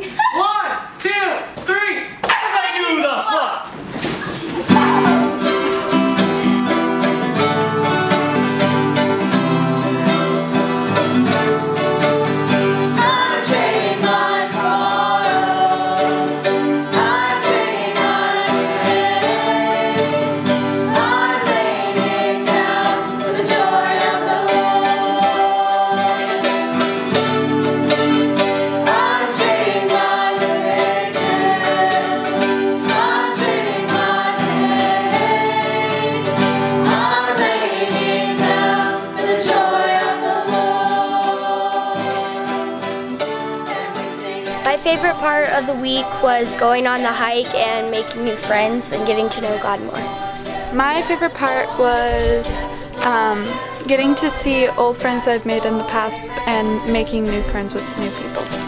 Whoa! Favorite part of the week was going on the hike and making new friends and getting to know God more. My favorite part was um, getting to see old friends that I've made in the past and making new friends with new people.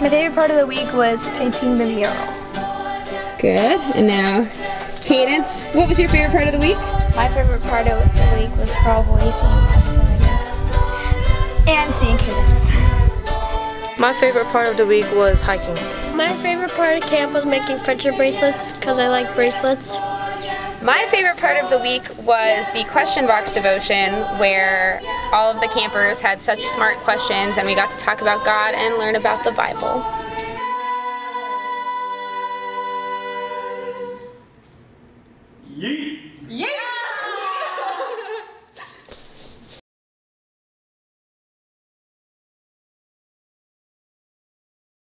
My favorite part of the week was painting the mural. Good. And now, Cadence, what was your favorite part of the week? My favorite part of the week was probably seeing Madison again. And seeing Cadence. My favorite part of the week was hiking. My favorite part of camp was making friendship bracelets because I like bracelets. My favorite part of the week was the question box devotion where all of the campers had such smart questions and we got to talk about God and learn about the Bible. Yeet.